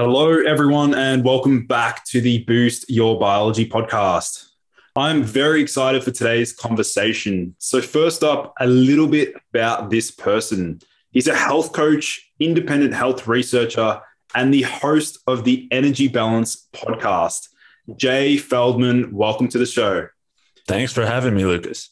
Hello, everyone, and welcome back to the Boost Your Biology podcast. I'm very excited for today's conversation. So, first up, a little bit about this person. He's a health coach, independent health researcher, and the host of the Energy Balance podcast. Jay Feldman, welcome to the show. Thanks for having me, Lucas.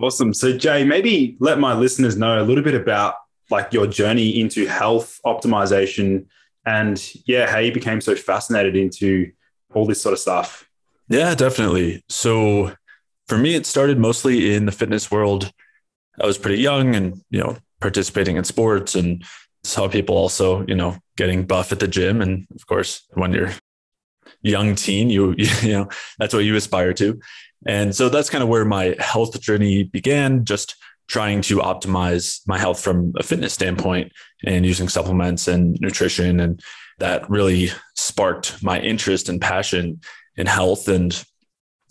Awesome. So, Jay, maybe let my listeners know a little bit about like your journey into health optimization and yeah, how you became so fascinated into all this sort of stuff. Yeah, definitely. So for me, it started mostly in the fitness world. I was pretty young and, you know, participating in sports and saw people also, you know, getting buff at the gym. And of course, when you're young teen, you, you know, that's what you aspire to. And so that's kind of where my health journey began, just trying to optimize my health from a fitness standpoint and using supplements and nutrition. And that really sparked my interest and passion in health. And,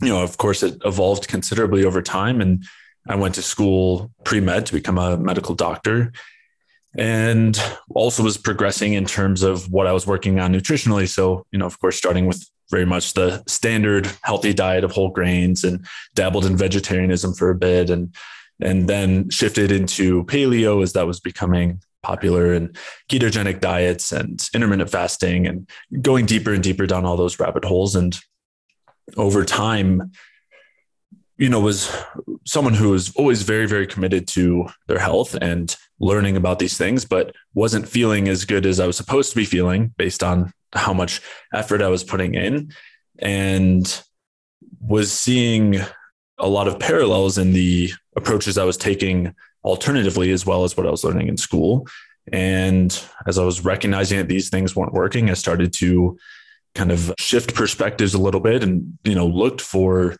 you know, of course, it evolved considerably over time. And I went to school pre med to become a medical doctor and also was progressing in terms of what I was working on nutritionally. So, you know, of course, starting with very much the standard healthy diet of whole grains and dabbled in vegetarianism for a bit and and then shifted into paleo as that was becoming popular and ketogenic diets and intermittent fasting and going deeper and deeper down all those rabbit holes. And over time you know was someone who was always very very committed to their health and learning about these things but wasn't feeling as good as I was supposed to be feeling based on how much effort I was putting in. And was seeing a lot of parallels in the approaches I was taking alternatively, as well as what I was learning in school. And as I was recognizing that these things weren't working, I started to kind of shift perspectives a little bit and, you know, looked for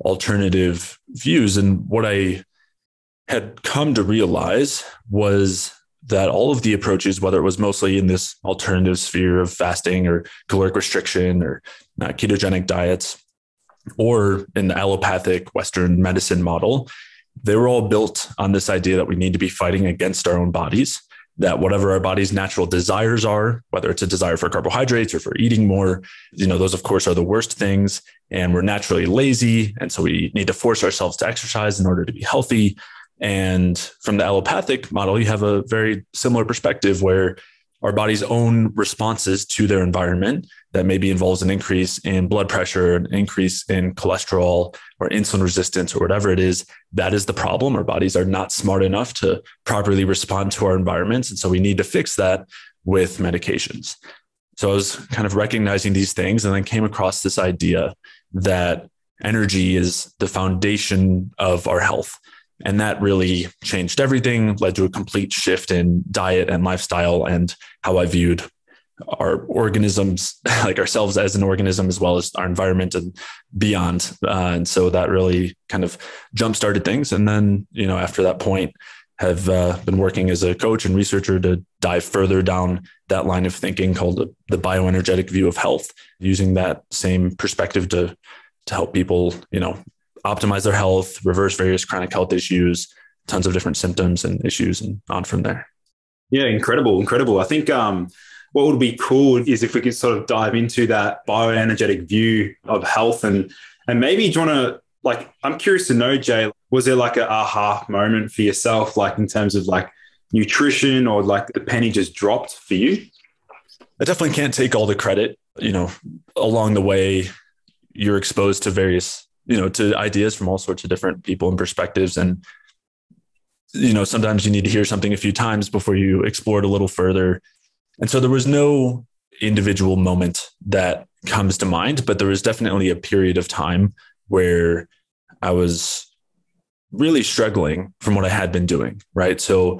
alternative views. And what I had come to realize was that all of the approaches, whether it was mostly in this alternative sphere of fasting or caloric restriction or uh, ketogenic diets, or in the allopathic Western medicine model, they were all built on this idea that we need to be fighting against our own bodies, that whatever our body's natural desires are, whether it's a desire for carbohydrates or for eating more, you know, those of course are the worst things. And we're naturally lazy. And so we need to force ourselves to exercise in order to be healthy. And from the allopathic model, you have a very similar perspective where our body's own responses to their environment that maybe involves an increase in blood pressure, an increase in cholesterol or insulin resistance or whatever it is, that is the problem. Our bodies are not smart enough to properly respond to our environments. And so we need to fix that with medications. So I was kind of recognizing these things and then came across this idea that energy is the foundation of our health and that really changed everything, led to a complete shift in diet and lifestyle and how I viewed our organisms, like ourselves as an organism, as well as our environment and beyond. Uh, and so that really kind of jump started things. And then, you know, after that point, have uh, been working as a coach and researcher to dive further down that line of thinking called the, the bioenergetic view of health, using that same perspective to to help people, you know, optimize their health, reverse various chronic health issues, tons of different symptoms and issues, and on from there. Yeah, incredible, incredible. I think um, what would be cool is if we could sort of dive into that bioenergetic view of health and and maybe do you want to like I'm curious to know, Jay, was there like a aha moment for yourself, like in terms of like nutrition or like the penny just dropped for you? I definitely can't take all the credit. You know, along the way, you're exposed to various you know to ideas from all sorts of different people and perspectives. And you know sometimes you need to hear something a few times before you explore it a little further. And so there was no individual moment that comes to mind but there was definitely a period of time where i was really struggling from what i had been doing right? So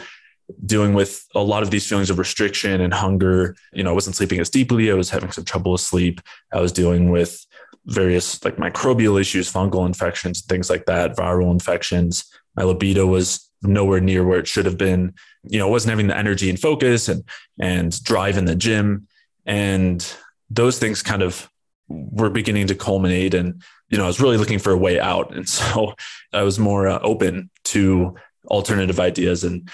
dealing with a lot of these feelings of restriction and hunger you know i wasn't sleeping as deeply. I was having some trouble with sleep. I was dealing with various like microbial issues, fungal infections, things like that, viral infections. My libido was nowhere near where it should have been. You know, wasn't having the energy and focus and and drive in the gym. And those things kind of were beginning to culminate. And, you know, I was really looking for a way out. And so I was more uh, open to alternative ideas and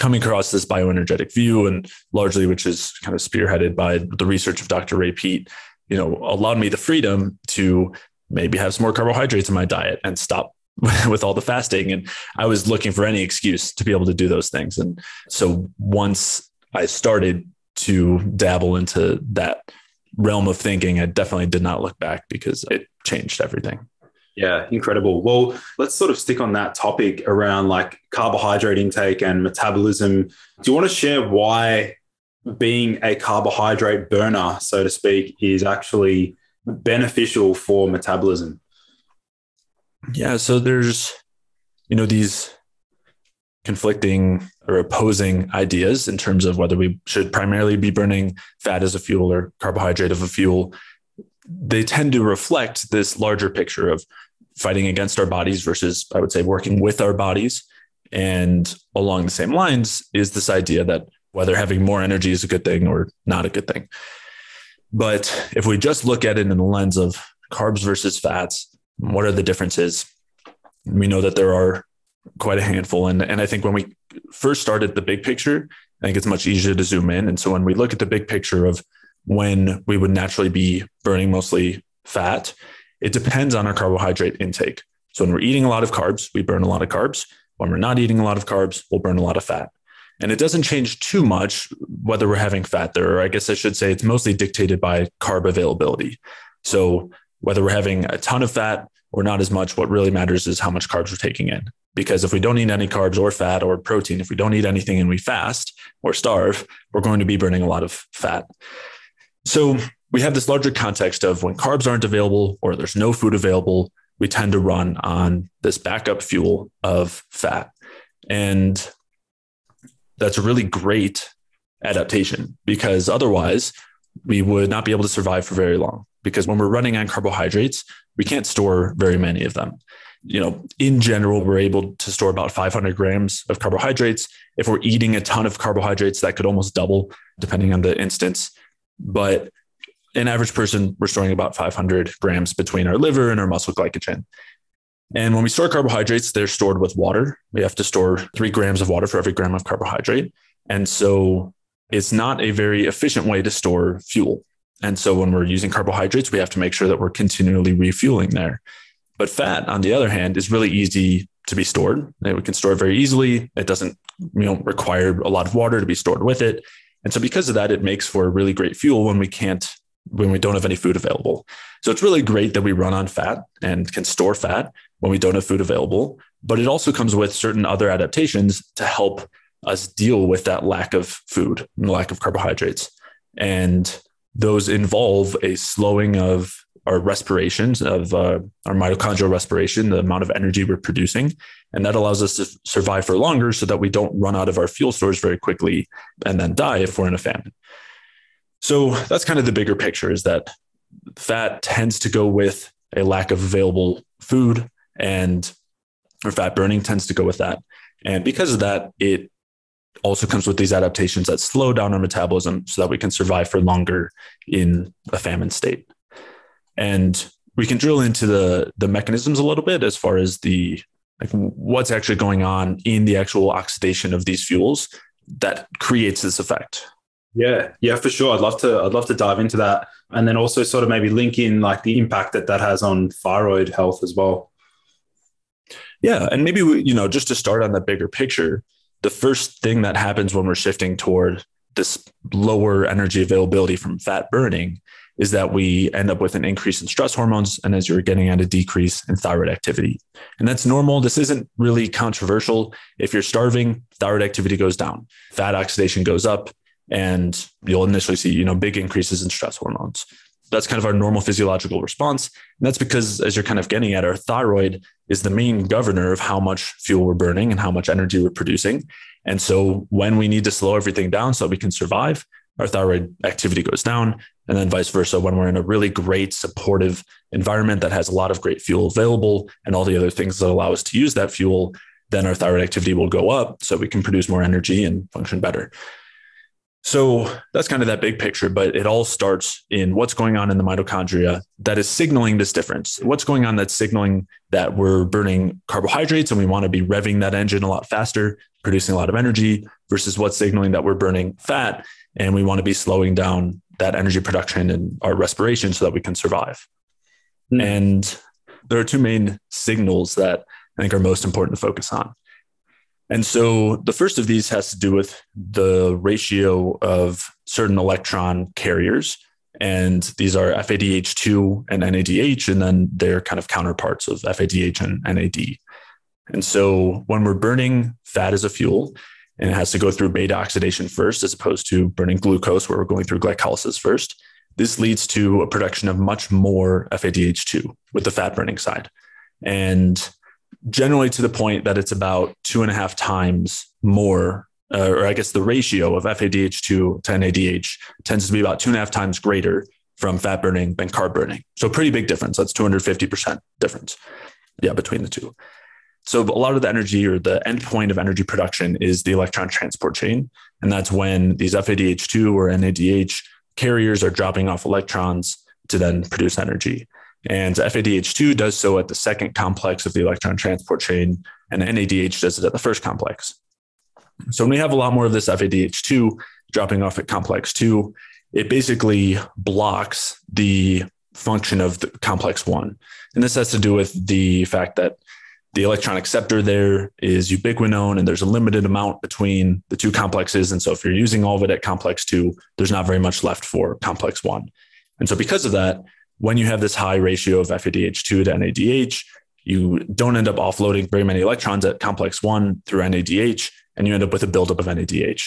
coming across this bioenergetic view and largely which is kind of spearheaded by the research of Dr. Ray Peat, you know, allowed me the freedom to maybe have some more carbohydrates in my diet and stop with all the fasting and I was looking for any excuse to be able to do those things and so once I started to dabble into that realm of thinking I definitely did not look back because it changed everything. Yeah, incredible. Well, let's sort of stick on that topic around like carbohydrate intake and metabolism. Do you want to share why being a carbohydrate burner, so to speak, is actually beneficial for metabolism? Yeah, so there's you know these conflicting or opposing ideas in terms of whether we should primarily be burning fat as a fuel or carbohydrate as a fuel they tend to reflect this larger picture of fighting against our bodies versus, I would say, working with our bodies. And along the same lines is this idea that whether having more energy is a good thing or not a good thing. But if we just look at it in the lens of carbs versus fats, what are the differences? We know that there are quite a handful. And, and I think when we first started the big picture, I think it's much easier to zoom in. And so when we look at the big picture of when we would naturally be burning mostly fat, it depends on our carbohydrate intake. So when we're eating a lot of carbs, we burn a lot of carbs. When we're not eating a lot of carbs, we'll burn a lot of fat. And it doesn't change too much whether we're having fat there, or I guess I should say it's mostly dictated by carb availability. So whether we're having a ton of fat or not as much, what really matters is how much carbs we're taking in. Because if we don't eat any carbs or fat or protein, if we don't eat anything and we fast or starve, we're going to be burning a lot of fat. So we have this larger context of when carbs aren't available or there's no food available, we tend to run on this backup fuel of fat. And that's a really great adaptation because otherwise we would not be able to survive for very long. Because when we're running on carbohydrates, we can't store very many of them. You know, in general, we're able to store about 500 grams of carbohydrates. If we're eating a ton of carbohydrates, that could almost double depending on the instance. But an average person, we're storing about 500 grams between our liver and our muscle glycogen. And when we store carbohydrates, they're stored with water. We have to store three grams of water for every gram of carbohydrate. And so it's not a very efficient way to store fuel. And so when we're using carbohydrates, we have to make sure that we're continually refueling there. But fat, on the other hand, is really easy to be stored. We can store it very easily. It doesn't you know, require a lot of water to be stored with it. And so because of that, it makes for really great fuel when we can't when we don't have any food available. So it's really great that we run on fat and can store fat when we don't have food available. But it also comes with certain other adaptations to help us deal with that lack of food and lack of carbohydrates. And those involve a slowing of our respirations, of uh, our mitochondrial respiration, the amount of energy we're producing. And that allows us to survive for longer so that we don't run out of our fuel stores very quickly and then die if we're in a famine. So that's kind of the bigger picture is that fat tends to go with a lack of available food and or fat burning tends to go with that. And because of that, it also comes with these adaptations that slow down our metabolism so that we can survive for longer in a famine state. And we can drill into the the mechanisms a little bit as far as the like what's actually going on in the actual oxidation of these fuels that creates this effect. Yeah, yeah, for sure. I'd love to. I'd love to dive into that, and then also sort of maybe link in like the impact that that has on thyroid health as well. Yeah, and maybe we, you know just to start on the bigger picture, the first thing that happens when we're shifting toward this lower energy availability from fat burning is that we end up with an increase in stress hormones and as you're getting at a decrease in thyroid activity. And that's normal. This isn't really controversial. If you're starving thyroid activity goes down fat oxidation goes up and you'll initially see you know big increases in stress hormones that's kind of our normal physiological response. And that's because as you're kind of getting at our thyroid is the main governor of how much fuel we're burning and how much energy we're producing. And so when we need to slow everything down so we can survive our thyroid activity goes down. And then vice versa when we're in a really great supportive environment that has a lot of great fuel available and all the other things that allow us to use that fuel then our thyroid activity will go up so we can produce more energy and function better So that's kind of that big picture, but it all starts in what's going on in the mitochondria that is signaling this difference. What's going on that's signaling that we're burning carbohydrates and we want to be revving that engine a lot faster, producing a lot of energy, versus what's signaling that we're burning fat and we want to be slowing down that energy production and our respiration so that we can survive. Mm. And there are two main signals that I think are most important to focus on. And so the first of these has to do with the ratio of certain electron carriers. And these are FADH2 and NADH, and then their kind of counterparts of FADH and NAD. And so when we're burning fat as a fuel, and it has to go through beta oxidation first, as opposed to burning glucose, where we're going through glycolysis first, this leads to a production of much more FADH2 with the fat burning side. And generally to the point that it's about two and a half times more, uh, or I guess the ratio of FADH2 to NADH tends to be about two and a half times greater from fat burning than carb burning. So pretty big difference. That's 250% difference. Yeah, between the two. So a lot of the energy or the endpoint of energy production is the electron transport chain. And that's when these FADH2 or NADH carriers are dropping off electrons to then produce energy. And FADH2 does so at the second complex of the electron transport chain, and NADH does it at the first complex. So when we have a lot more of this FADH2 dropping off at complex 2, it basically blocks the function of the complex 1. And this has to do with the fact that the electron acceptor there is ubiquinone and there's a limited amount between the two complexes. And so if you're using all of it at complex 2, there's not very much left for complex 1. And so because of that, when you have this high ratio of FADH2 to NADH, you don't end up offloading very many electrons at complex one through NADH, and you end up with a buildup of NADH.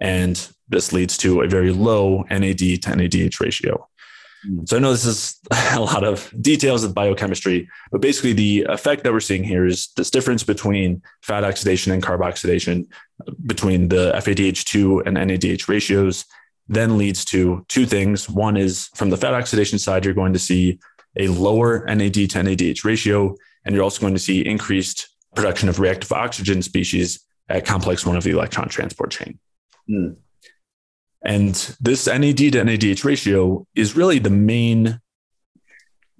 And this leads to a very low NAD to NADH ratio. Hmm. So I know this is a lot of details of biochemistry, but basically the effect that we're seeing here is this difference between fat oxidation and carb oxidation between the FADH2 and NADH ratios then leads to two things. One is from the fat oxidation side, you're going to see a lower NAD to NADH ratio, and you're also going to see increased production of reactive oxygen species at complex one of the electron transport chain. Mm. And this NAD to NADH ratio is really the main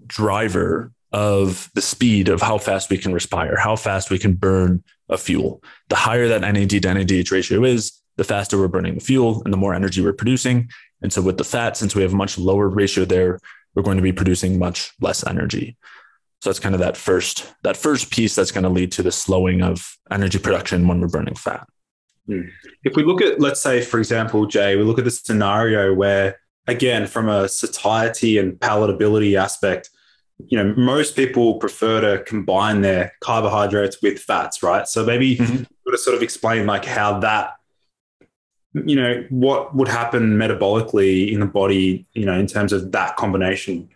driver of the speed of how fast we can respire, how fast we can burn a fuel. The higher that NAD to NADH ratio is, the faster we're burning the fuel and the more energy we're producing. And so with the fat, since we have a much lower ratio there, we're going to be producing much less energy. So that's kind of that first that first piece that's going to lead to the slowing of energy production when we're burning fat. Hmm. If we look at, let's say, for example, Jay, we look at the scenario where, again, from a satiety and palatability aspect, you know, most people prefer to combine their carbohydrates with fats, right? So maybe mm-hmm. to sort of explain like how that you know, what would happen metabolically in the body, you know, in terms of that combination?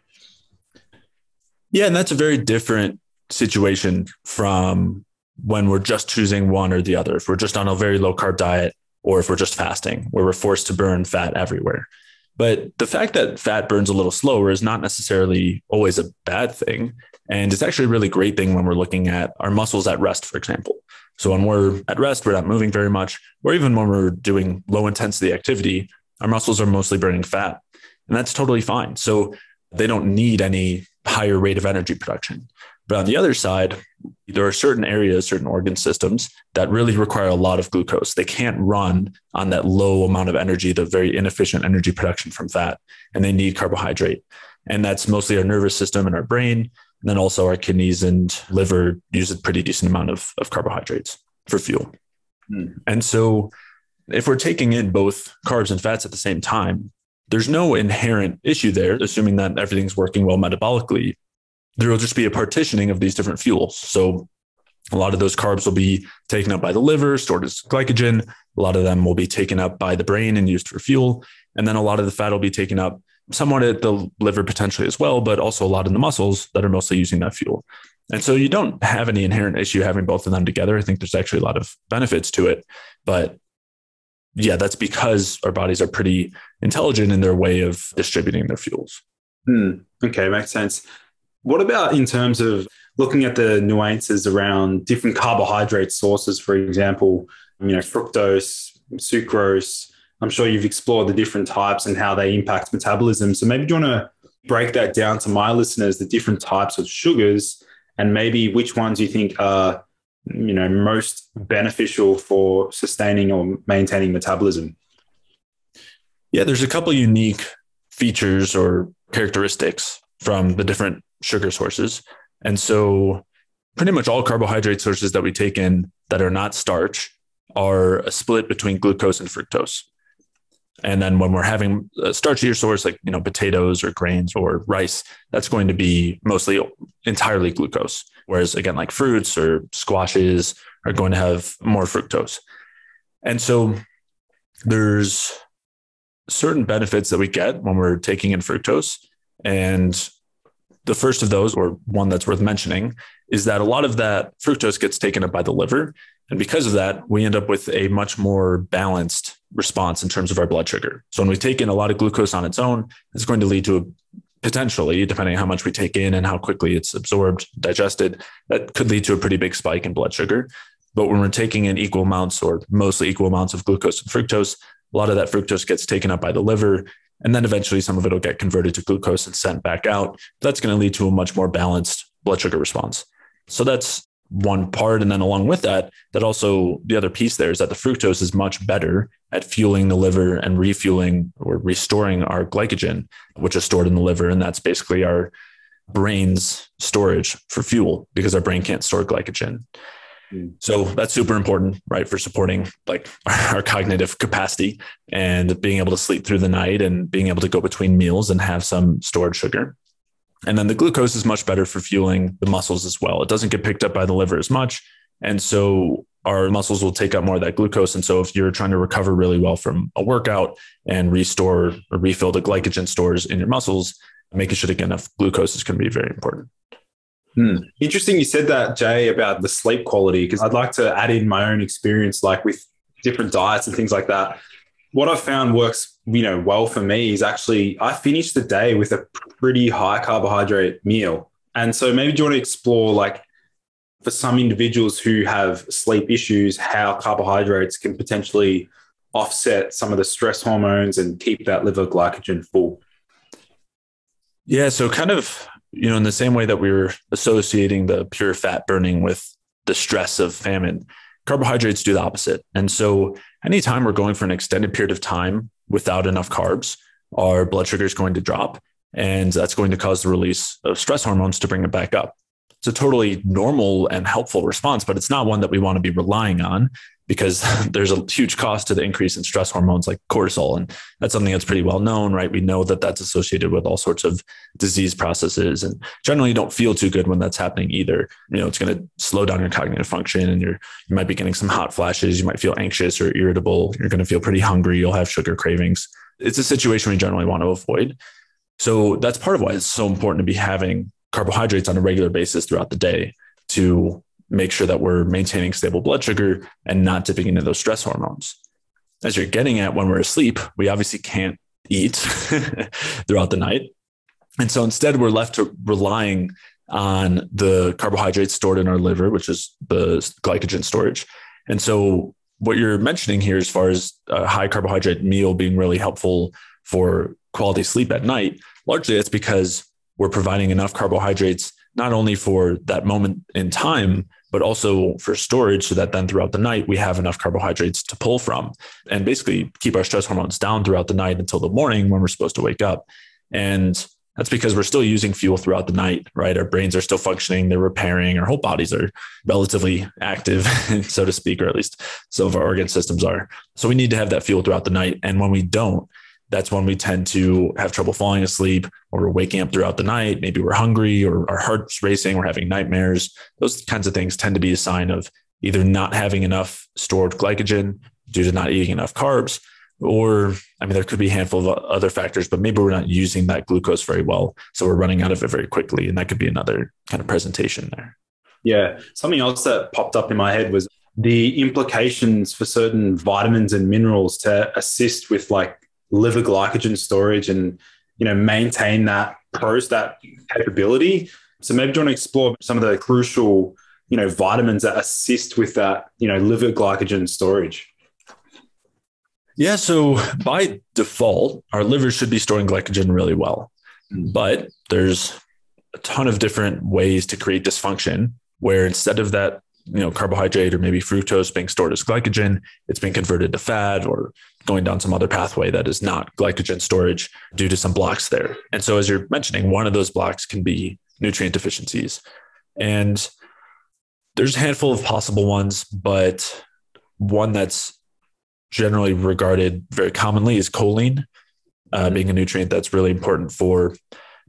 Yeah, and that's a very different situation from when we're just choosing one or the other. If we're just on a very low carb diet or if we're just fasting, where we're forced to burn fat everywhere. But the fact that fat burns a little slower is not necessarily always a bad thing. And it's actually a really great thing when we're looking at our muscles at rest, for example. So when we're at rest, we're not moving very much, or even when we're doing low intensity activity, our muscles are mostly burning fat. And that's totally fine. So they don't need any higher rate of energy production. But on the other side, there are certain areas, certain organ systems that really require a lot of glucose. They can't run on that low amount of energy, the very inefficient energy production from fat, and they need carbohydrate. And that's mostly our nervous system and our brain. And then also our kidneys and liver use a pretty decent amount of, of carbohydrates for fuel. Mm. And so if we're taking in both carbs and fats at the same time, there's no inherent issue there, assuming that everything's working well metabolically. There will just be a partitioning of these different fuels. So a lot of those carbs will be taken up by the liver, stored as glycogen. A lot of them will be taken up by the brain and used for fuel. And then a lot of the fat will be taken up somewhat at the liver potentially as well, but also a lot in the muscles that are mostly using that fuel. And so you don't have any inherent issue having both of them together. I think there's actually a lot of benefits to it. But yeah, that's because our bodies are pretty intelligent in their way of distributing their fuels. Hmm. Okay, makes sense. What about in terms of looking at the nuances around different carbohydrate sources, for example, you know, fructose, sucrose, I'm sure you've explored the different types and how they impact metabolism. So maybe you want to break that down to my listeners, the different types of sugars, and maybe which ones you think are you know most beneficial for sustaining or maintaining metabolism? Yeah, there's a couple unique features or characteristics from the different sugar sources. And so pretty much all carbohydrate sources that we take in that are not starch are a split between glucose and fructose. And then when we're having uh, a starchier source like you know potatoes or grains or rice, that's going to be mostly entirely glucose. Whereas again, like fruits or squashes are going to have more fructose. And so there's certain benefits that we get when we're taking in fructose. And the first of those, or one that's worth mentioning, is that a lot of that fructose gets taken up by the liver. And because of that, we end up with a much more balanced response in terms of our blood sugar. So when we take in a lot of glucose on its own, it's going to lead to a potentially, depending on how much we take in and how quickly it's absorbed, digested, that could lead to a pretty big spike in blood sugar. But when we're taking in equal amounts or mostly equal amounts of glucose and fructose, a lot of that fructose gets taken up by the liver. And then eventually some of it will get converted to glucose and sent back out. That's going to lead to a much more balanced blood sugar response. So that's one part. And then along with that, that also the other piece there is that the fructose is much better at fueling the liver and refueling or restoring our glycogen, which is stored in the liver. And that's basically our brain's storage for fuel because our brain can't store glycogen. Mm. So that's super important, right, for supporting like our cognitive capacity and being able to sleep through the night and being able to go between meals and have some stored sugar. And then the glucose is much better for fueling the muscles as well. It doesn't get picked up by the liver as much. And so our muscles will take up more of that glucose. And so if you're trying to recover really well from a workout and restore or refill the glycogen stores in your muscles, making sure to get enough glucose is going to be very important. Hmm. Interesting you said that, Jay, about the sleep quality, because I'd like to add in my own experience, like with different diets and things like that. What I've found works, you know, well for me is actually I finish the day with a pretty high carbohydrate meal. And so maybe do you want to explore like for some individuals who have sleep issues, how carbohydrates can potentially offset some of the stress hormones and keep that liver glycogen full? Yeah, so kind of you know, in the same way that we were associating the pure fat burning with the stress of famine, carbohydrates do the opposite. And so, anytime we're going for an extended period of time without enough carbs, our blood sugar is going to drop. And that's going to cause the release of stress hormones to bring it back up. It's a totally normal and helpful response, but it's not one that we want to be relying on because there's a huge cost to the increase in stress hormones like cortisol. And that's something that's pretty well known, right? We know that that's associated with all sorts of disease processes. And generally, you don't feel too good when that's happening either. You know, it's going to slow down your cognitive function and you're, you might be getting some hot flashes. You might feel anxious or irritable. You're going to feel pretty hungry. You'll have sugar cravings. It's a situation we generally want to avoid. So that's part of why it's so important to be having carbohydrates on a regular basis throughout the day to make sure that we're maintaining stable blood sugar and not dipping into those stress hormones. As you're getting at when we're asleep, we obviously can't eat throughout the night. And so instead, we're left to relying on the carbohydrates stored in our liver, which is the glycogen storage. And so, what you're mentioning here, as far as a high carbohydrate meal being really helpful for quality sleep at night, largely it's because we're providing enough carbohydrates not only for that moment in time, but also for storage so that then throughout the night we have enough carbohydrates to pull from and basically keep our stress hormones down throughout the night until the morning when we're supposed to wake up. And that's because we're still using fuel throughout the night, right? Our brains are still functioning, they're repairing, our whole bodies are relatively active, so to speak, or at least some of our organ systems are. So we need to have that fuel throughout the night. And when we don't, that's when we tend to have trouble falling asleep or we're waking up throughout the night. Maybe we're hungry or our heart's racing, we're having nightmares. Those kinds of things tend to be a sign of either not having enough stored glycogen due to not eating enough carbs, or I mean, there could be a handful of other factors, but maybe we're not using that glucose very well. So we're running out of it very quickly. And that could be another kind of presentation there. Yeah. Something else that popped up in my head was the implications for certain vitamins and minerals to assist with like liver glycogen storage and you know maintain that pros that capability. So maybe do you want to explore some of the crucial you know vitamins that assist with that you know liver glycogen storage? Yeah. So by default, our livers should be storing glycogen really well. Mm. But there's a ton of different ways to create dysfunction where instead of that you know carbohydrate or maybe fructose being stored as glycogen it's being converted to fat or going down some other pathway that is not glycogen storage due to some blocks there and so as you're mentioning one of those blocks can be nutrient deficiencies and there's a handful of possible ones but one that's generally regarded very commonly is choline uh, being a nutrient that's really important for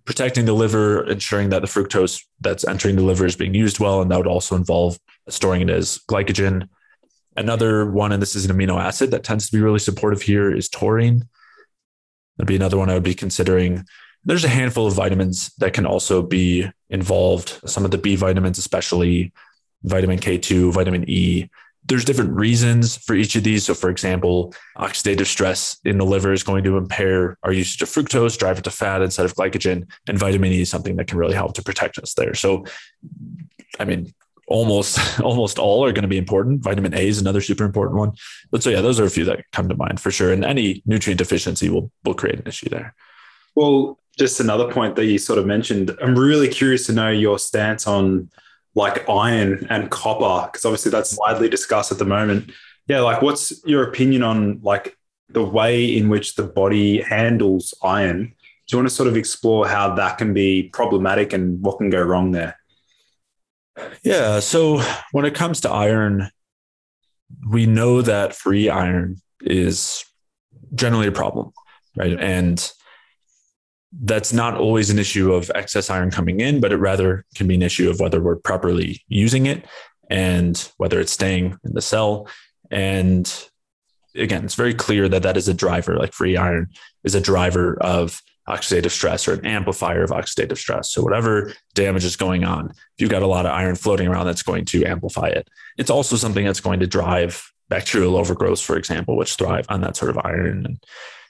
protecting the liver, ensuring that the fructose that's entering the liver is being used well. And that would also involve storing it as glycogen. Another one, and this is an amino acid that tends to be really supportive here, is taurine. That'd be another one I would be considering. There's a handful of vitamins that can also be involved, some of the B vitamins, especially vitamin K2, vitamin E, there's different reasons for each of these. So, for example, oxidative stress in the liver is going to impair our usage of fructose, drive it to fat instead of glycogen, and vitamin E is something that can really help to protect us there. So, I mean, almost almost all are going to be important. Vitamin A is another super important one. But so yeah, those are a few that come to mind for sure. And any nutrient deficiency will will create an issue there. Well, just another point that you sort of mentioned. I'm really curious to know your stance on like iron and copper because obviously that's widely discussed at the moment yeah like what's your opinion on like the way in which the body handles iron do you want to sort of explore how that can be problematic and what can go wrong there yeah so when it comes to iron we know that free iron is generally a problem right and that's not always an issue of excess iron coming in, but it rather can be an issue of whether we're properly using it and whether it's staying in the cell. And again, it's very clear that that is a driver, like free iron is a driver of oxidative stress or an amplifier of oxidative stress. So, whatever damage is going on, if you've got a lot of iron floating around, that's going to amplify it. It's also something that's going to drive bacterial overgrowth, for example, which thrive on that sort of iron. And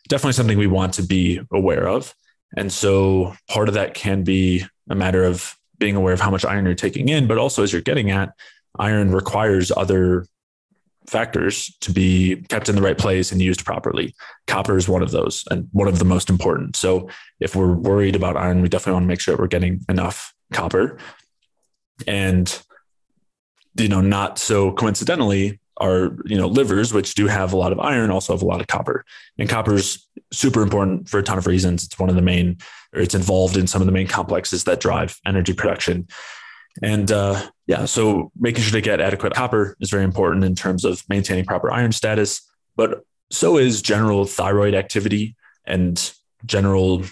definitely something we want to be aware of. And so part of that can be a matter of being aware of how much iron you're taking in, but also as you're getting at, iron requires other factors to be kept in the right place and used properly. Copper is one of those and one of the most important. So if we're worried about iron, we definitely want to make sure we're getting enough copper. And you know, not so coincidentally, our you know livers, which do have a lot of iron, also have a lot of copper. And copper is super important for a ton of reasons. It's one of the main, or it's involved in some of the main complexes that drive energy production. And uh, yeah, so making sure to get adequate copper is very important in terms of maintaining proper iron status. But so is general thyroid activity and general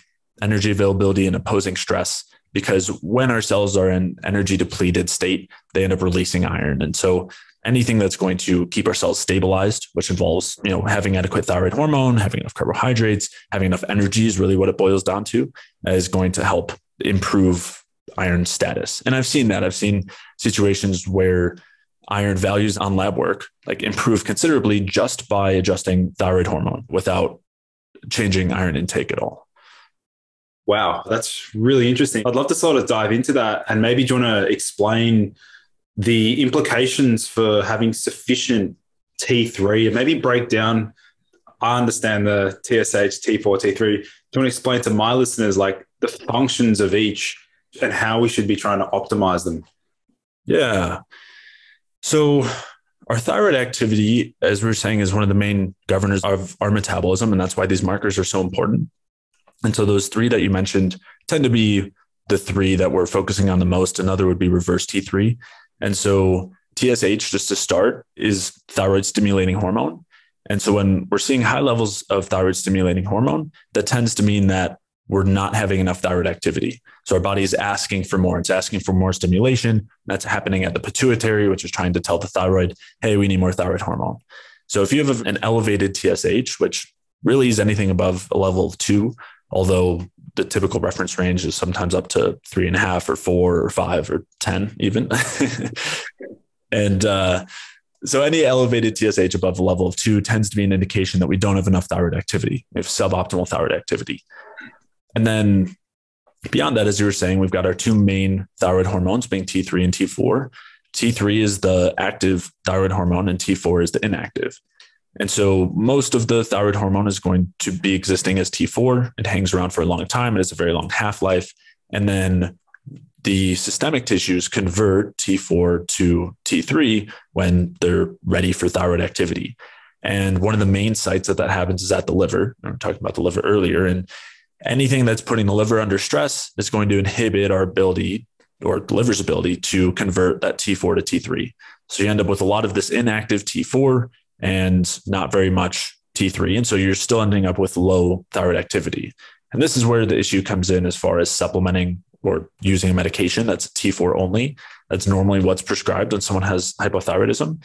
energy availability and opposing stress because when our cells are in energy depleted state, they end up releasing iron. And so anything that's going to keep our cells stabilized, which involves, you know, having adequate thyroid hormone, having enough carbohydrates, having enough energy is really what it boils down to, is going to help improve iron status. And I've seen that. I've seen situations where iron values on lab work like improve considerably just by adjusting thyroid hormone without changing iron intake at all. Wow, that's really interesting. I'd love to sort of dive into that and maybe do you want to explain the implications for having sufficient T3 and maybe break down. I understand the TSH, T4, T3. Do you want to explain to my listeners like the functions of each and how we should be trying to optimize them? Yeah. So, our thyroid activity, as we are saying, is one of the main governors of our metabolism. And that's why these markers are so important. And so, those three that you mentioned tend to be the three that we're focusing on the most. Another would be reverse T3. And so TSH, just to start, is thyroid stimulating hormone. And so when we're seeing high levels of thyroid stimulating hormone, that tends to mean that we're not having enough thyroid activity. So our body is asking for more. It's asking for more stimulation. That's happening at the pituitary, which is trying to tell the thyroid, hey, we need more thyroid hormone. So if you have an elevated TSH, which really is anything above a level of two, although the typical reference range is sometimes up to three and a half or four or five or 10 even. and uh, so any elevated TSH above a level of two tends to be an indication that we don't have enough thyroid activity. We have suboptimal thyroid activity. And then beyond that, as you were saying, we've got our two main thyroid hormones being T3 and T4. T3 is the active thyroid hormone and T4 is the inactive. And so most of the thyroid hormone is going to be existing as T4. It hangs around for a long time. It has a very long half life. And then the systemic tissues convert T4 to T3 when they're ready for thyroid activity. And one of the main sites that that happens is at the liver. Were talking about the liver earlier. And anything that's putting the liver under stress is going to inhibit our ability or the liver's ability to convert that T4 to T3. So you end up with a lot of this inactive T4 and not very much T3. And so you're still ending up with low thyroid activity. And this is where the issue comes in as far as supplementing or using a medication that's T4 only. That's normally what's prescribed when someone has hypothyroidism.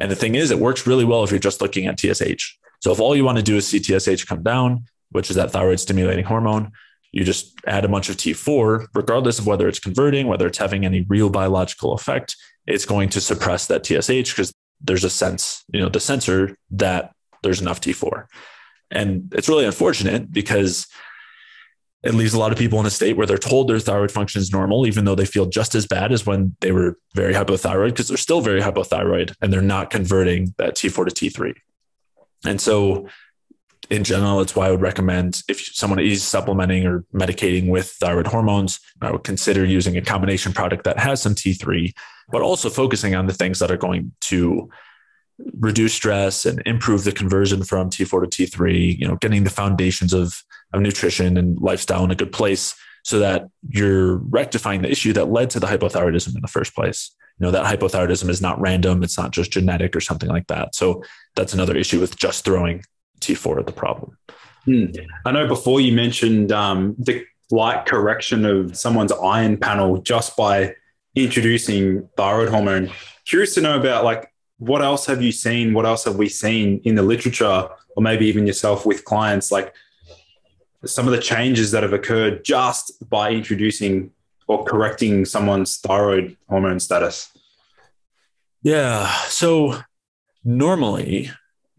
And the thing is, it works really well if you're just looking at TSH. So if all you want to do is see TSH come down, which is that thyroid stimulating hormone, you just add a bunch of T4, regardless of whether it's converting, whether it's having any real biological effect, it's going to suppress that TSH because there's a sense, you know, the sensor that there's enough T4. And it's really unfortunate because it leaves a lot of people in a state where they're told their thyroid function is normal, even though they feel just as bad as when they were very hypothyroid, because they're still very hypothyroid and they're not converting that T4 to T3. And so, in general, it's why I would recommend if someone is supplementing or medicating with thyroid hormones, I would consider using a combination product that has some T3, but also focusing on the things that are going to reduce stress and improve the conversion from T4 to T3, you know, getting the foundations of, of nutrition and lifestyle in a good place so that you're rectifying the issue that led to the hypothyroidism in the first place. You know, that hypothyroidism is not random, it's not just genetic or something like that. So that's another issue with just throwing T4 at the problem. Hmm. I know before you mentioned um, the light correction of someone's iron panel just by introducing thyroid hormone. Curious to know about like what else have you seen? What else have we seen in the literature, or maybe even yourself with clients? Like some of the changes that have occurred just by introducing or correcting someone's thyroid hormone status. Yeah. So normally,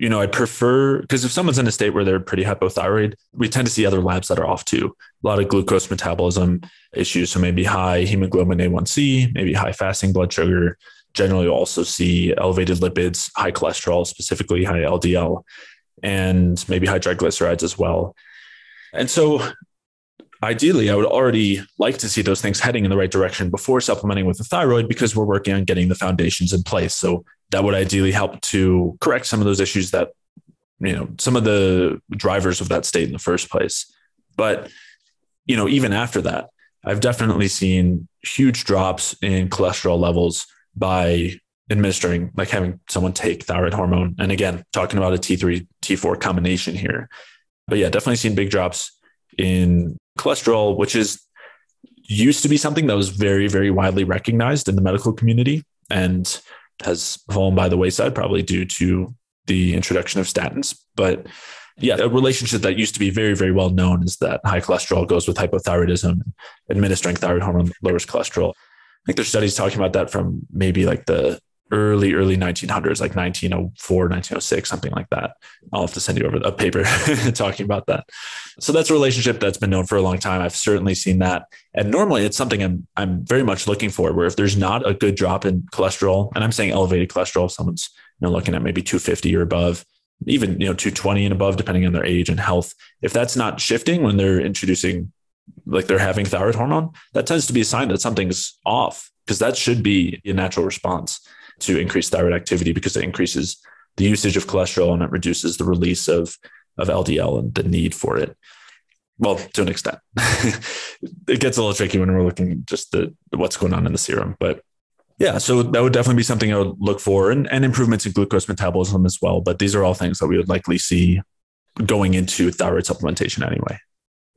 you know, I prefer because if someone's in a state where they're pretty hypothyroid, we tend to see other labs that are off too. A lot of glucose metabolism issues. So maybe high hemoglobin A1C, maybe high fasting blood sugar, generally also see elevated lipids, high cholesterol, specifically high LDL, and maybe high triglycerides as well. And so ideally, I would already like to see those things heading in the right direction before supplementing with the thyroid because we're working on getting the foundations in place. So that would ideally help to correct some of those issues that, you know, some of the drivers of that state in the first place. But, you know, even after that, I've definitely seen huge drops in cholesterol levels by administering, like having someone take thyroid hormone. And again, talking about a T3, T4 combination here. But yeah, definitely seen big drops in cholesterol, which is used to be something that was very, very widely recognized in the medical community and has fallen by the wayside, probably due to the introduction of statins. But yeah, a relationship that used to be very, very well known is that high cholesterol goes with hypothyroidism. Administering thyroid hormone lowers cholesterol. I think there's studies talking about that from maybe like the early, early 1900s, like 1904, 1906, something like that. I'll have to send you over a paper talking about that. So that's a relationship that's been known for a long time. I've certainly seen that. And normally it's something I'm, I'm very much looking for where if there's not a good drop in cholesterol, and I'm saying elevated cholesterol, someone's you know, looking at maybe 250 or above, even you know 220 and above depending on their age and health if that's not shifting when they're introducing like they're having thyroid hormone, that tends to be a sign that something's off because that should be a natural response to increase thyroid activity because it increases the usage of cholesterol and it reduces the release of, of LDL and the need for it. Well, to an extent, it gets a little tricky when we're looking just at what's going on in the serum. But yeah, so that would definitely be something I would look for and, and improvements in glucose metabolism as well. But these are all things that we would likely see going into thyroid supplementation anyway.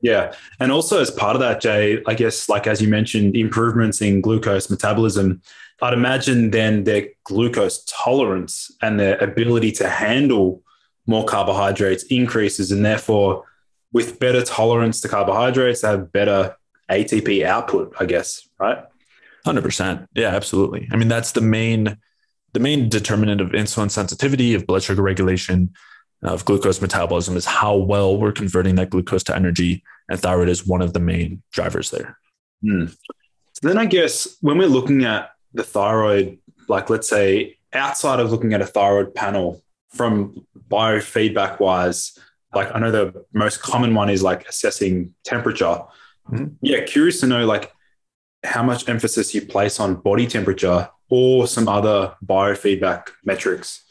Yeah. And also, as part of that, Jay, I guess, like as you mentioned, improvements in glucose metabolism, I'd imagine then their glucose tolerance and their ability to handle more carbohydrates increases. And therefore, with better tolerance to carbohydrates, they have better ATP output, I guess, right? 100%. Yeah, absolutely. I mean, that's the main the main determinant of insulin sensitivity, of blood sugar regulation, of glucose metabolism is how well we're converting that glucose to energy and thyroid is one of the main drivers there. Hmm. So then I guess when we're looking at the thyroid, like let's say outside of looking at a thyroid panel from biofeedback wise, like I know the most common one is like assessing temperature. Mm-hmm. Yeah, curious to know like how much emphasis you place on body temperature or some other biofeedback metrics.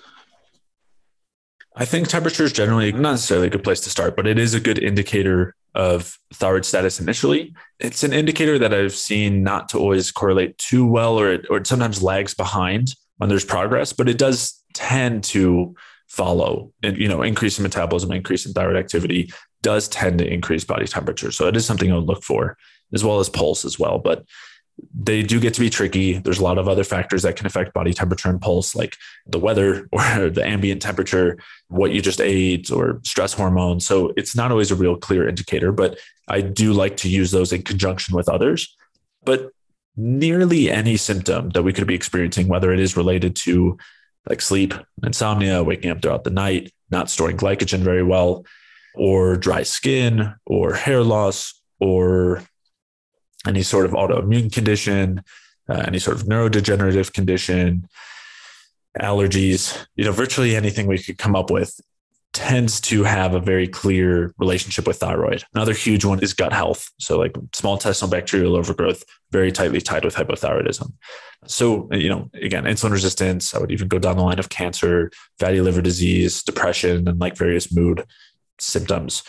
I think temperature is generally not necessarily a good place to start, but it is a good indicator of thyroid status initially. It's an indicator that I've seen not to always correlate too well, or it, or it sometimes lags behind when there's progress, but it does tend to follow. And you know, increase in metabolism, increase in thyroid activity does tend to increase body temperature. So it is something I would look for, as well as pulse as well. But they do get to be tricky. There's a lot of other factors that can affect body temperature and pulse, like the weather or the ambient temperature, what you just ate, or stress hormones. So it's not always a real clear indicator, but I do like to use those in conjunction with others. But nearly any symptom that we could be experiencing, whether it is related to like sleep, insomnia, waking up throughout the night, not storing glycogen very well, or dry skin, or hair loss, or any sort of autoimmune condition, uh, any sort of neurodegenerative condition, allergies, you know, virtually anything we could come up with tends to have a very clear relationship with thyroid. Another huge one is gut health. So, like small intestinal bacterial overgrowth, very tightly tied with hypothyroidism. So, you know, again, insulin resistance, I would even go down the line of cancer, fatty liver disease, depression, and like various mood symptoms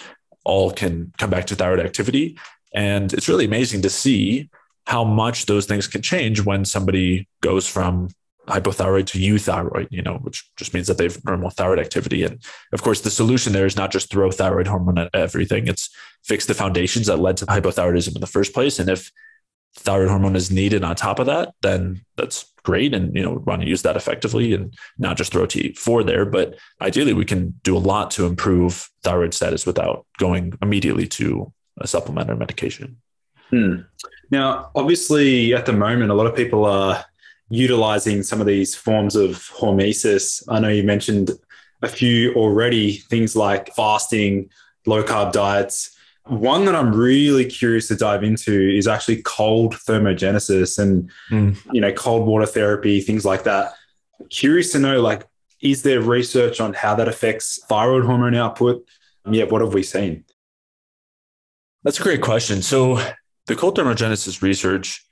all can come back to thyroid activity. And it's really amazing to see how much those things can change when somebody goes from hypothyroid to euthyroid, you know, which just means that they have normal thyroid activity. And of course, the solution there is not just throw thyroid hormone at everything, it's fix the foundations that led to hypothyroidism in the first place. And if thyroid hormone is needed on top of that, then that's great. And, you know, we want to use that effectively and not just throw T4 there. But ideally, we can do a lot to improve thyroid status without going immediately to a supplement or medication. Hmm. Now, obviously, at the moment, a lot of people are utilizing some of these forms of hormesis. I know you mentioned a few already, things like fasting, low carb diets. One that I'm really curious to dive into is actually cold thermogenesis and mm. you know cold water therapy, things like that. Curious to know like is there research on how that affects thyroid hormone output? Yeah, what have we seen? That's a great question. So the cold thermogenesis research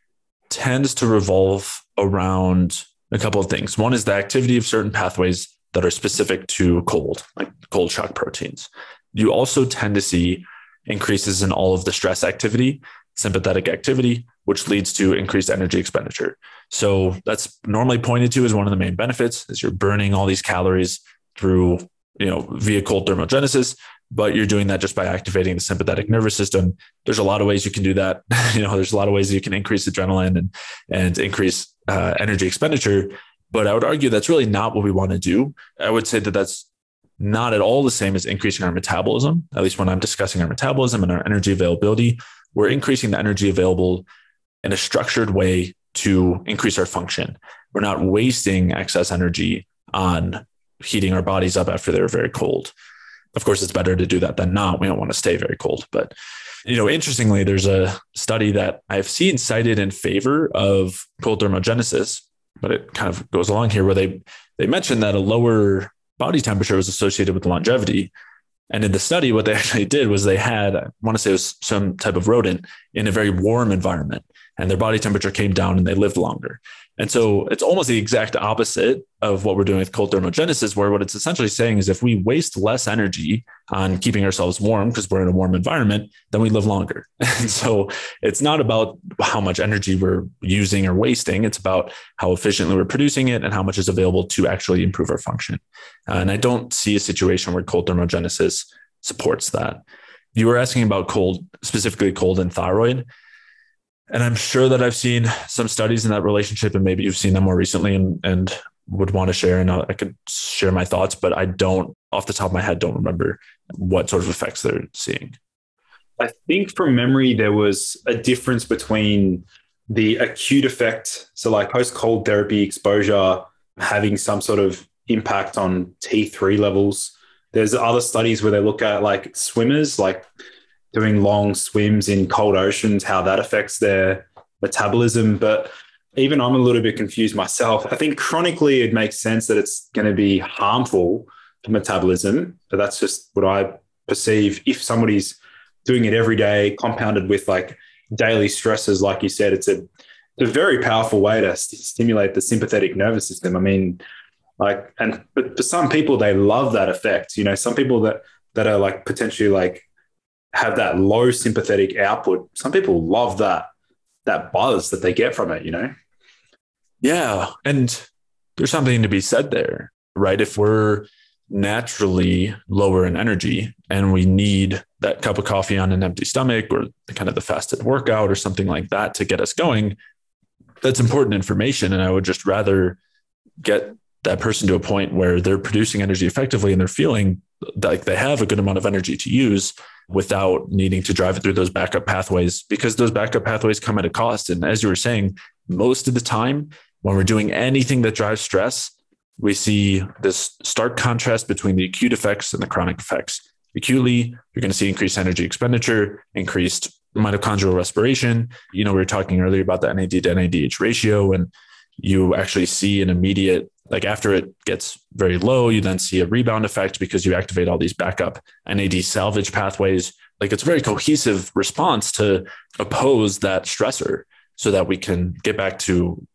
tends to revolve around a couple of things. One is the activity of certain pathways that are specific to cold, like cold shock proteins. You also tend to see increases in all of the stress activity, sympathetic activity, which leads to increased energy expenditure. So that's normally pointed to as one of the main benefits is you're burning all these calories through, you know, via cold thermogenesis, but you're doing that just by activating the sympathetic nervous system. There's a lot of ways you can do that. you know, there's a lot of ways you can increase adrenaline and and increase uh, energy expenditure. But I would argue that's really not what we want to do. I would say that that's not at all the same as increasing our metabolism. At least when I'm discussing our metabolism and our energy availability, we're increasing the energy available in a structured way to increase our function. We're not wasting excess energy on heating our bodies up after they're very cold. Of course, it's better to do that than not. We don't want to stay very cold. But, you know, interestingly, there's a study that I've seen cited in favor of cold thermogenesis, but it kind of goes along here where they they mentioned that a lower body temperature was associated with longevity. And in the study, what they actually did was they had, I want to say it was some type of rodent in a very warm environment, and their body temperature came down and they lived longer. And so it's almost the exact opposite of what we're doing with cold thermogenesis, where what it's essentially saying is if we waste less energy on keeping ourselves warm because we're in a warm environment, then we live longer. And so it's not about how much energy we're using or wasting, it's about how efficiently we're producing it and how much is available to actually improve our function. Uh, and I don't see a situation where cold thermogenesis supports that. You were asking about cold, specifically cold and thyroid. And I'm sure that I've seen some studies in that relationship, and maybe you've seen them more recently and, and would want to share. And I could share my thoughts, but I don't, off the top of my head, don't remember what sort of effects they're seeing. I think from memory, there was a difference between the acute effect. So, like post cold therapy exposure having some sort of impact on T3 levels. There's other studies where they look at like swimmers, like doing long swims in cold oceans, how that affects their metabolism. But even I'm a little bit confused myself. I think chronically it makes sense that it's going to be harmful to metabolism, but that's just what I perceive. If somebody's doing it every day, compounded with like daily stresses, like you said, it's a, a very powerful way to st- stimulate the sympathetic nervous system. I mean, like, and but for some people, they love that effect. You know, some people that that are like potentially like have that low sympathetic output. Some people love that that buzz that they get from it. You know. Yeah, and there's something to be said there, right? If we're naturally lower in energy and we need that cup of coffee on an empty stomach or kind of the fasted workout or something like that to get us going, that's important information. And I would just rather get that person to a point where they're producing energy effectively and they're feeling like they have a good amount of energy to use without needing to drive it through those backup pathways because those backup pathways come at a cost. And as you were saying, most of the time when we're doing anything that drives stress, we see this stark contrast between the acute effects and the chronic effects. Acutely, you're going to see increased energy expenditure, increased mitochondrial respiration. You know, we were talking earlier about the NAD to NADH ratio, and you actually see an immediate, like after it gets very low, you then see a rebound effect because you activate all these backup NAD salvage pathways. Like it's a very cohesive response to oppose that stressor so that we can get back to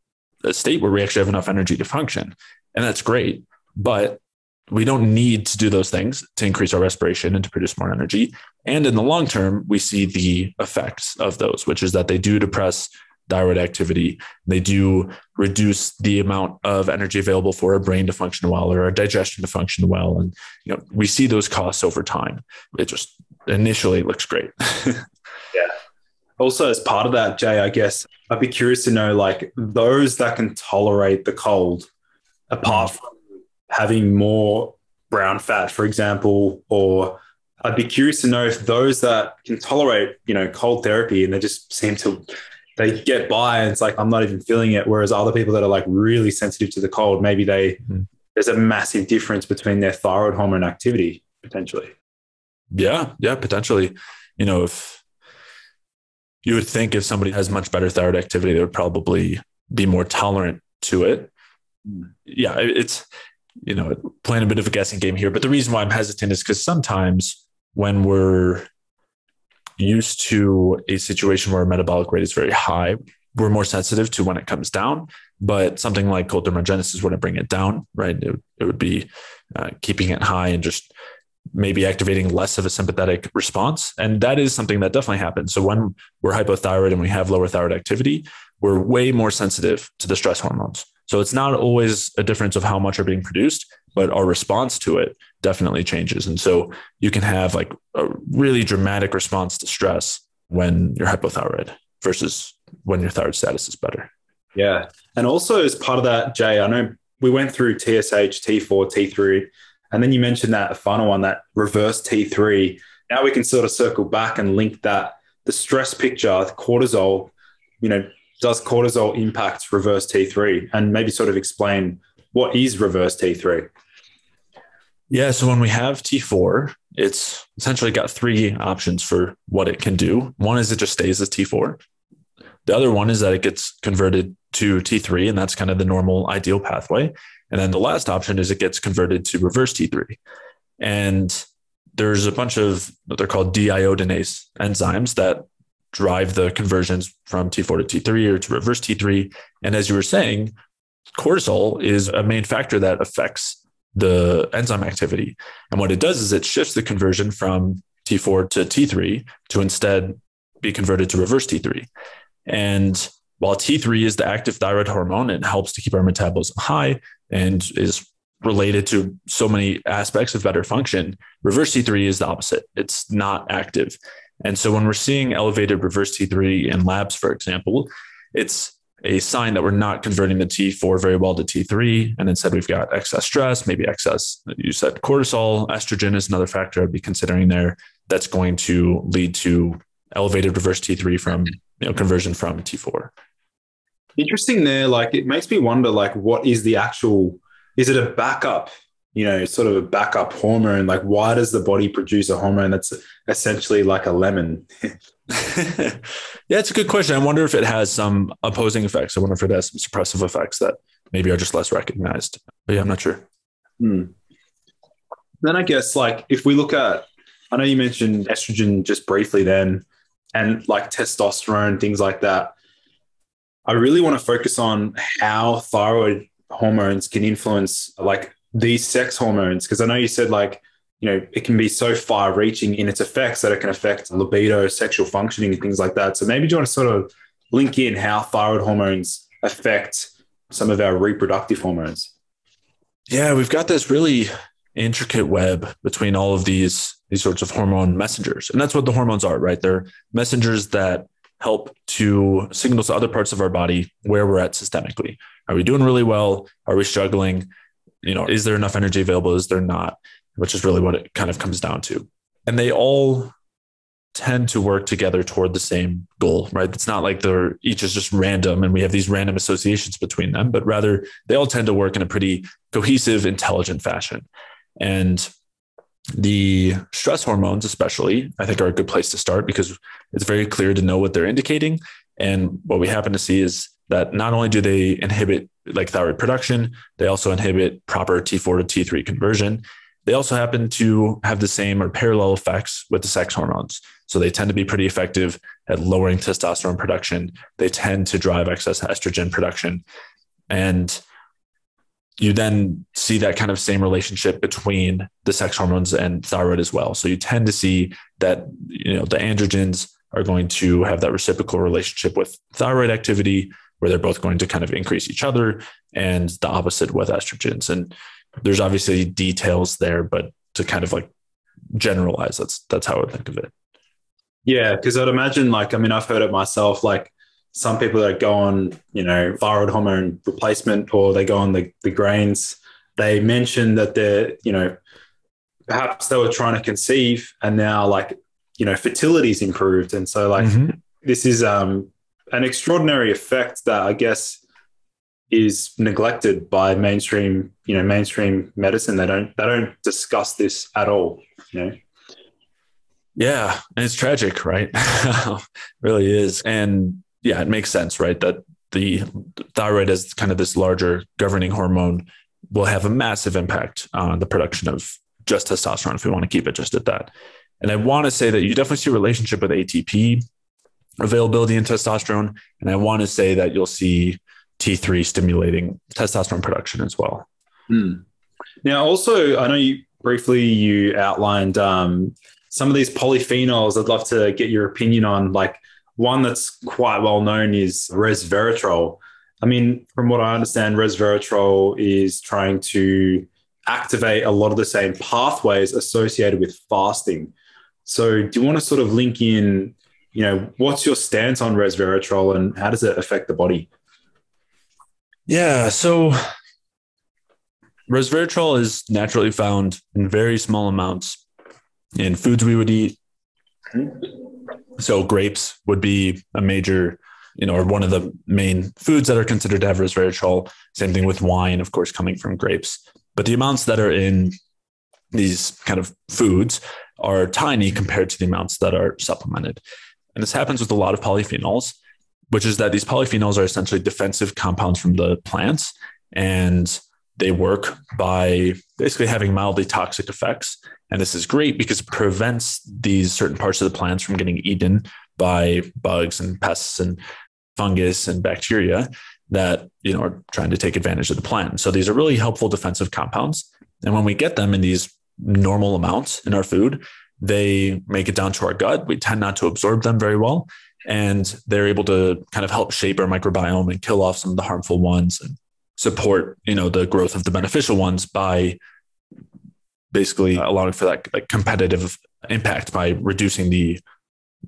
a state where we actually have enough energy to function and that's great. But we don't need to do those things to increase our respiration and to produce more energy. And in the long term, we see the effects of those, which is that they do depress thyroid activity. They do reduce the amount of energy available for our brain to function well or our digestion to function well. And you know, we see those costs over time. It just initially looks great. yeah. Also, as part of that, Jay, I guess I'd be curious to know like those that can tolerate the cold apart from having more brown fat, for example, or I'd be curious to know if those that can tolerate, you know, cold therapy and they just seem to they get by and it's like I'm not even feeling it. Whereas other people that are like really sensitive to the cold, maybe they mm-hmm. there's a massive difference between their thyroid hormone activity potentially. Yeah, yeah, potentially. You know, if you would think if somebody has much better thyroid activity, they would probably be more tolerant to it yeah, it's you know playing a bit of a guessing game here. But the reason why I'm hesitant is because sometimes when we're used to a situation where metabolic rate is very high, we're more sensitive to when it comes down. But something like cold thermogenesis wouldn't bring it down, right? It, it would be uh, keeping it high and just maybe activating less of a sympathetic response. And that is something that definitely happens. So when we're hypothyroid and we have lower thyroid activity, we're way more sensitive to the stress hormones. So it's not always a difference of how much are being produced, but our response to it definitely changes. And so you can have like a really dramatic response to stress when you're hypothyroid versus when your thyroid status is better. Yeah. And also as part of that, Jay, I know we went through TSH, T4, T3, and then you mentioned that final one, that reverse T3. Now we can sort of circle back and link that the stress picture, the cortisol, you know, does cortisol impact reverse T3 and maybe sort of explain what is reverse T3? Yeah, so when we have T4, it's essentially got three options for what it can do. One is it just stays as T4. The other one is that it gets converted to T3, and that's kind of the normal ideal pathway. And then the last option is it gets converted to reverse T3. And there's a bunch of what they're called deiodinase enzymes that drive the conversions from T4 to T3 or to reverse T3. And as you were saying, cortisol is a main factor that affects the enzyme activity. And what it does is it shifts the conversion from T4 to T3 to instead be converted to reverse T3. And while T3 is the active thyroid hormone, it helps to keep our metabolism high and is related to so many aspects of better function. Reverse T3 is the opposite. It's not active. And so when we're seeing elevated reverse T3 in labs, for example, it's a sign that we're not converting the T4 very well to T3. And instead, we've got excess stress, maybe excess, you said cortisol, estrogen is another factor I'd be considering there that's going to lead to elevated reverse T3 from you know, conversion from T4. Interesting there. Like it makes me wonder, like, what is the actual, is it a backup you know, sort of a backup hormone. Like, why does the body produce a hormone that's essentially like a lemon? yeah, it's a good question. I wonder if it has some opposing effects. I wonder if it has some suppressive effects that maybe are just less recognized. But yeah, I'm not sure. Hmm. Then I guess like if we look at, I know you mentioned estrogen just briefly then, and like testosterone, things like that. I really want to focus on how thyroid hormones can influence like these sex hormones because I know you said like you know it can be so far reaching in its effects that it can affect libido, sexual functioning, and things like that. So maybe do you want to sort of link in how thyroid hormones affect some of our reproductive hormones? Yeah, we've got this really intricate web between all of these these sorts of hormone messengers. And that's what the hormones are, right? They're messengers that help to signal to other parts of our body where we're at systemically. Are we doing really well? Are we struggling? You know, is there enough energy available? Is there not? Which is really what it kind of comes down to. And they all tend to work together toward the same goal, right? It's not like they're each is just random and we have these random associations between them, but rather they all tend to work in a pretty cohesive, intelligent fashion. And the stress hormones, especially, I think are a good place to start because it's very clear to know what they're indicating. And what we happen to see is that not only do they inhibit like thyroid production, they also inhibit proper T4 to T3 conversion. They also happen to have the same or parallel effects with the sex hormones. So they tend to be pretty effective at lowering testosterone production. They tend to drive excess estrogen production. And you then see that kind of same relationship between the sex hormones and thyroid as well. So you tend to see that you know the androgens are going to have that reciprocal relationship with thyroid activity where they're both going to kind of increase each other and the opposite with estrogens. And there's obviously details there, but to kind of like generalize, that's that's how I would think of it. Yeah, because I'd imagine like I mean I've heard it myself like some people that go on, you know, thyroid hormone replacement or they go on the, the grains, they mention that they're, you know, perhaps they were trying to conceive and now like, you know, fertility's improved. And so like mm-hmm. this is um an extraordinary effect that I guess is neglected by mainstream, you know, mainstream medicine. They don't they don't discuss this at all, you know. Yeah, and it's tragic, right? really is. And yeah, it makes sense, right? That the thyroid as kind of this larger governing hormone will have a massive impact on the production of just testosterone if we want to keep it just at that. And I want to say that you definitely see a relationship with ATP availability in testosterone. And I want to say that you'll see T3 stimulating testosterone production as well. Hmm. Now, also, I know you briefly you outlined um, some of these polyphenols. I'd love to get your opinion on, like one that's quite well known is resveratrol. I mean, from what I understand, resveratrol is trying to activate a lot of the same pathways associated with fasting. So, do you want to sort of link in, you know, what's your stance on resveratrol and how does it affect the body? Yeah. So, resveratrol is naturally found in very small amounts in foods we would eat, mm-hmm. So grapes would be a major, you know, or one of the main foods that are considered to have resveratrol. Same thing with wine, of course, coming from grapes. But the amounts that are in these kind of foods are tiny compared to the amounts that are supplemented. And this happens with a lot of polyphenols, which is that these polyphenols are essentially defensive compounds from the plants. And they work by basically having mildly toxic effects. And this is great because it prevents these certain parts of the plants from getting eaten by bugs and pests and fungus and bacteria that you know are trying to take advantage of the plant. So these are really helpful defensive compounds. And when we get them in these normal amounts in our food, they make it down to our gut. We tend not to absorb them very well. And they're able to kind of help shape our microbiome and kill off some of the harmful ones and support you know the growth of the beneficial ones by basically allowing for that like competitive impact by reducing the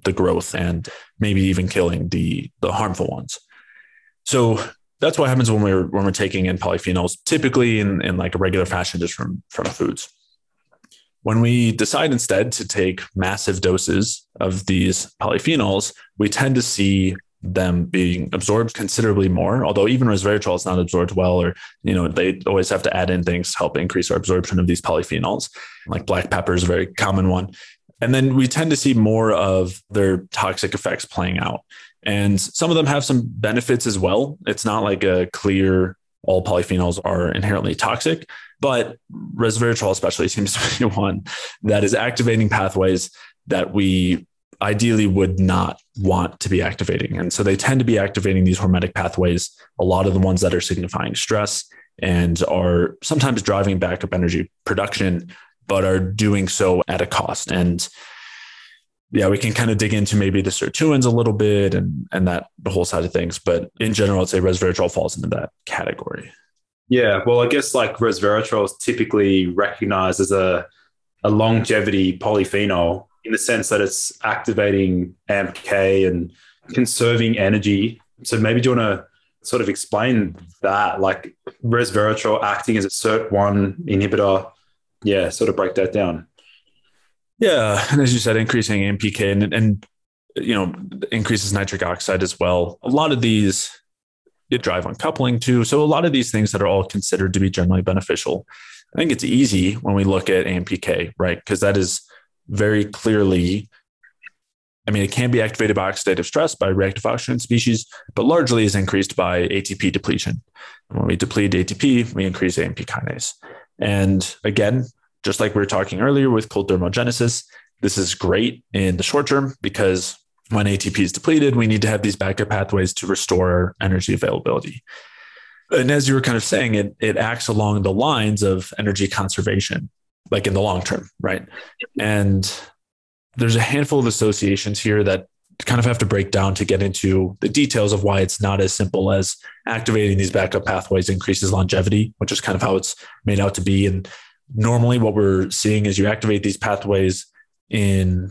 the growth and maybe even killing the the harmful ones. So that's what happens when we're when we're taking in polyphenols typically in, in like a regular fashion just from from foods when we decide instead to take massive doses of these polyphenols we tend to see them being absorbed considerably more. Although even resveratrol is not absorbed well, or you know they always have to add in things to help increase our absorption of these polyphenols. Like black pepper is a very common one, and then we tend to see more of their toxic effects playing out. And some of them have some benefits as well. It's not like a clear all polyphenols are inherently toxic, but resveratrol especially seems to be one that is activating pathways that we ideally would not want to be activating. And so they tend to be activating these hormetic pathways, a lot of the ones that are signifying stress and are sometimes driving backup energy production, but are doing so at a cost. And yeah, we can kind of dig into maybe the sirtuins a little bit and and that the whole side of things. But in general, I'd say resveratrol falls into that category. Yeah, well, I guess like resveratrol is typically recognized as a a longevity polyphenol in the sense that it's activating AMPK and conserving energy. So maybe do you want to sort of explain that, like resveratrol acting as a SIRT1 inhibitor? Yeah, sort of break that down. Yeah, and as you said, increasing AMPK and, and you know increases nitric oxide as well. A lot of these drive uncoupling too. So a lot of these things that are all considered to be generally beneficial. I think it's easy when we look at AMPK, right? Because that is very clearly, I mean, it can be activated by oxidative stress by reactive oxygen species, but largely is increased by ATP depletion. when we deplete ATP, we increase AMP kinase. And again, just like we were talking earlier with cold thermogenesis, this is great in the short term because when ATP is depleted, we need to have these backup pathways to restore energy availability. And as you were kind of saying, it, it acts along the lines of energy conservation, like in the long term, right? And there's a handful of associations here that kind of have to break down to get into the details of why it's not as simple as activating these backup pathways increases longevity, which is kind of how it's made out to be. And normally what we're seeing is you activate these pathways in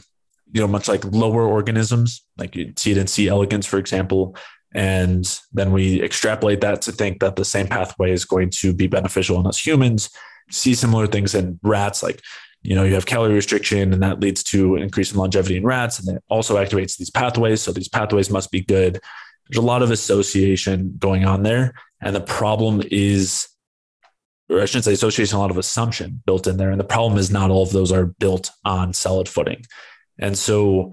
you know much like lower organisms like you see it in C. elegans for example and then we extrapolate that to think that the same pathway is going to be beneficial in us humans. See similar things in rats like you know you have calorie restriction and that leads to increase in longevity in rats and it also activates these pathways so these pathways must be good. There's a lot of association going on there and the problem is or I shouldn't say association, a lot of assumption built in there. And the problem is not all of those are built on solid footing. And so,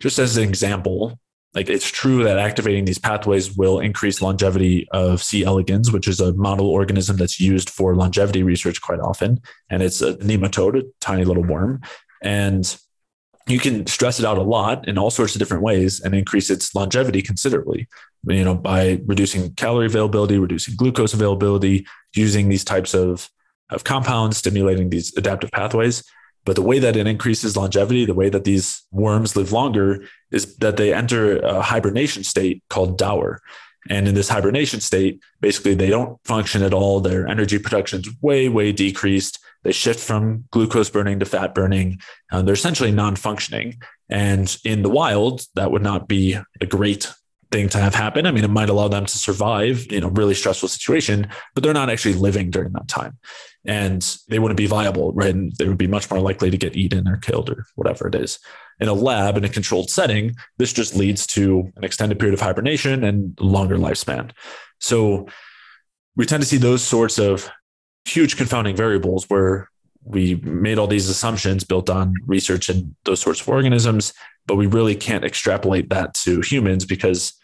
just as an example, like it's true that activating these pathways will increase longevity of C. elegans, which is a model organism that's used for longevity research quite often. And it's a nematode, a tiny little worm. And you can stress it out a lot in all sorts of different ways and increase its longevity considerably you know by reducing calorie availability reducing glucose availability using these types of of compounds stimulating these adaptive pathways. But the way that it increases longevity the way that these worms live longer is that they enter a hibernation state called dauer and in this hibernation state basically they don't function at all their energy production is way way decreased they shift from glucose burning to fat burning. Uh, they're essentially non functioning. And in the wild, that would not be a great thing to have happen. I mean, it might allow them to survive, you know, really stressful situation, but they're not actually living during that time. And they wouldn't be viable, right? And they would be much more likely to get eaten or killed or whatever it is. In a lab, in a controlled setting, this just leads to an extended period of hibernation and longer lifespan. So we tend to see those sorts of huge confounding variables where we made all these assumptions built on research in those sorts of organisms, but we really can't extrapolate that to humans because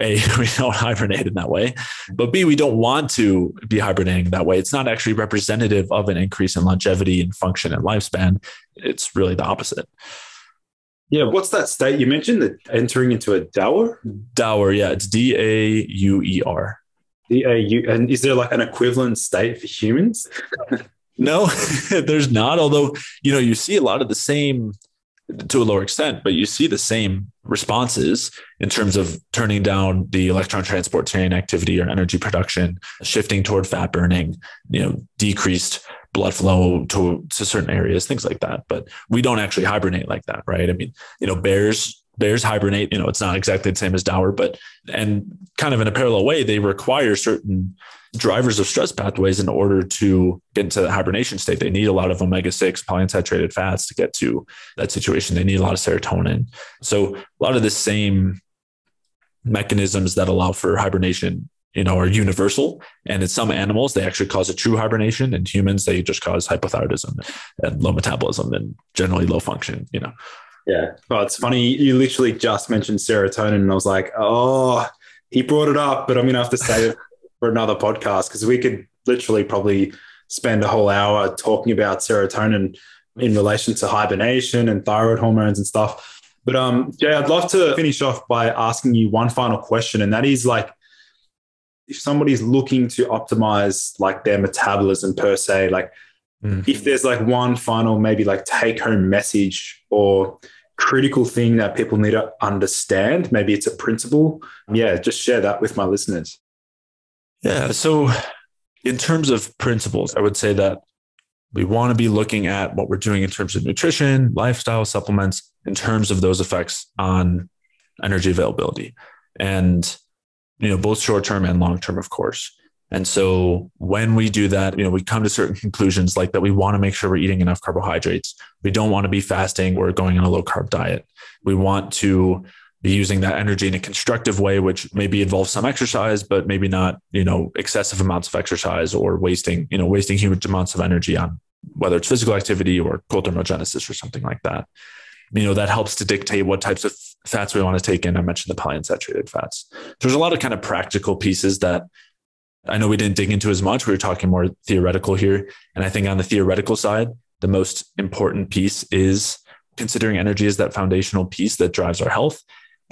a we don't hibernate in that way but b we don't want to be hibernating that way. It's not actually representative of an increase in longevity and function and lifespan. It's really the opposite. Yeah what's that state? You mentioned that entering into a dauer dauer yeah it's d-a-u-e-r D-A-U, and is there like an equivalent state for humans? no, there's not. Although, you know, you see a lot of the same to a lower extent, but you see the same responses in terms of turning down the electron transport chain activity or energy production, shifting toward fat burning, you know, decreased blood flow to, to certain areas, things like that. But we don't actually hibernate like that, right? I mean, you know, bears bears hibernate. You know, it's not exactly the same as dauer, but and kind of in a parallel way, they require certain drivers of stress pathways in order to get into the hibernation state. They need a lot of omega 6 polyunsaturated fats to get to that situation. They need a lot of serotonin. So a lot of the same mechanisms that allow for hibernation you know, are universal. And in some animals, they actually cause a true hibernation. In humans, they just cause hypothyroidism and low metabolism and generally low function, you know. Yeah. Well, it's funny. You literally just mentioned serotonin, and I was like, oh, he brought it up, but I'm going to have to say it for another podcast because we could literally probably spend a whole hour talking about serotonin in relation to hibernation and thyroid hormones and stuff. But um, Jay, I'd love to finish off by asking you one final question, and that is like, if somebody's looking to optimize like their metabolism per se, like mm. if there's like one final maybe like take home message or critical thing that people need to understand, maybe it's a principle. Yeah, just share that with my listeners. Yeah. So, in terms of principles, I would say that we want to be looking at what we're doing in terms of nutrition, lifestyle supplements, in terms of those effects on energy availability. And, you know, both short term and long term, of course. And so when we do that, you know, we come to certain conclusions like that we want to make sure we're eating enough carbohydrates. We don't want to be fasting or going on a low carb diet. We want to be using that energy in a constructive way, which maybe involves some exercise, but maybe not, you know, excessive amounts of exercise or wasting, you know, wasting huge amounts of energy on whether it's physical activity or cold thermogenesis or something like that. You know, that helps to dictate what types of fats we want to take in. I mentioned the polyunsaturated fats. There's a lot of kind of practical pieces that I know we didn't dig into as much. We were talking more theoretical here. And I think on the theoretical side, the most important piece is considering energy as that foundational piece that drives our health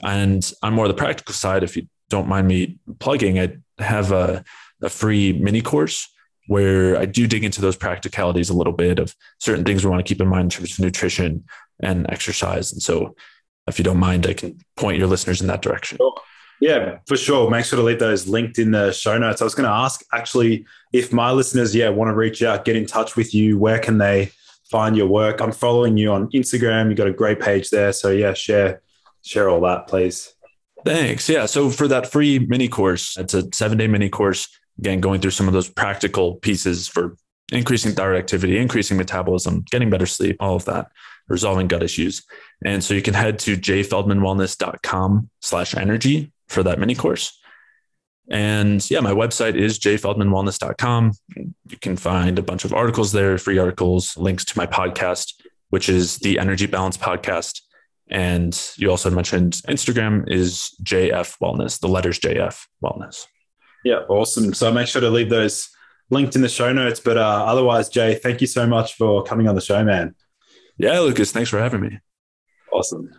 and on more the practical side, if you don't mind me plugging, I have a, a free mini course where I do dig into those practicalities a little bit of certain things we want to keep in mind in terms of nutrition and exercise. And so, if you don't mind, I can point your listeners in that direction. Yeah, for sure. Make sure to leave those linked in the show notes. I was going to ask actually if my listeners, yeah, want to reach out, get in touch with you, where can they find your work? I'm following you on Instagram. You got a great page there. So yeah, share share all that, please. Thanks. Yeah. So for that free mini course, it's a seven day mini course. Again, going through some of those practical pieces for increasing thyroid activity, increasing metabolism, getting better sleep, all of that, resolving gut issues. And so you can head to jayfeldmanwellness.com slash energy for that mini course. And yeah, my website is jayfeldmanwellness.com. You can find a bunch of articles there, free articles, links to my podcast, which is the Energy Balance Podcast. And you also mentioned Instagram is JF Wellness, the letters JF Wellness. Yeah, awesome. So make sure to leave those linked in the show notes. But uh, otherwise, Jay, thank you so much for coming on the show, man. Yeah, Lucas, thanks for having me. Awesome.